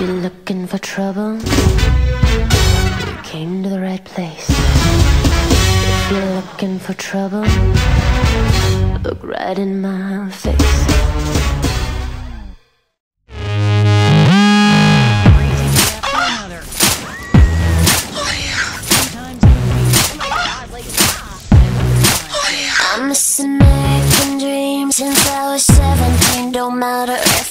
You're looking for trouble, you came to the right place. If you're looking for trouble, look right in my face. I'm missing American dreams since I was 17. Don't matter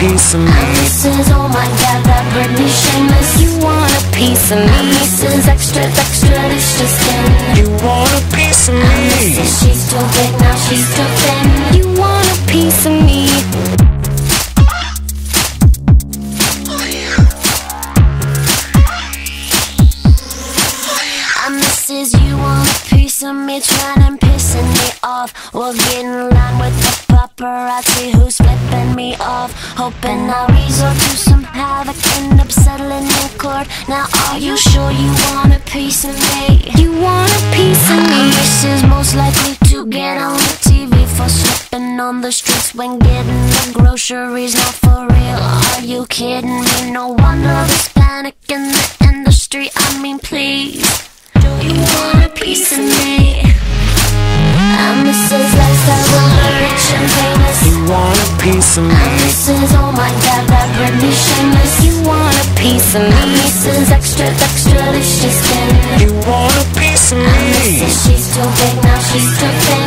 piece of me? Mrs. Oh my God, that Britney shameless. You want a piece of me? I'm Mrs. Extra, extra, delicious skin. You want a piece of me? Mrs. She's too big, now she's too thin. You want a piece of me? Mrs. You want a piece of me, trying and pissing me off. We'll get in line with paparazzi who's flipping me off. Hoping I'll resort to some havoc, end up settling in court. Now, are you sure you want a piece of me? You want a piece of me? Mrs. most likely to get on the TV for slipping on the streets when getting the groceries. Not for real, are you kidding me? No wonder there's panic in the industry. I mean, please. Do you want a piece of me? Piece of me? Oh my God, that Britney shameless. You want a piece of me? I'm Mrs. Extra, extra, delicious skin. You want a piece of me? She's too big, now she's too thin.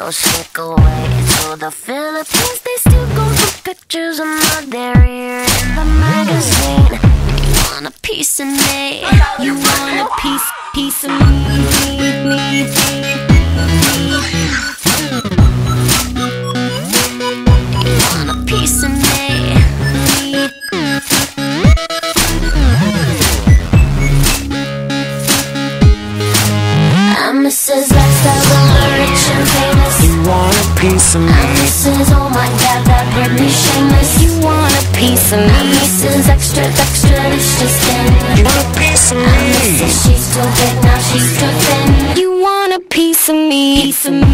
Or sneak away to the Philippines. They still go for pictures of my derriere in the magazine. You want a piece of me? You want a piece, piece of me? me, me, Mrs. Lifestyle, the rich and famous. You want a piece of me? Mrs. Oh my God, that Britney shameless. You want a piece of me? I'm Mrs. Extra, extra, delicious skin. You want a piece of me? Mrs. She's too big, now she's too thin. You want a piece of me? Piece of me.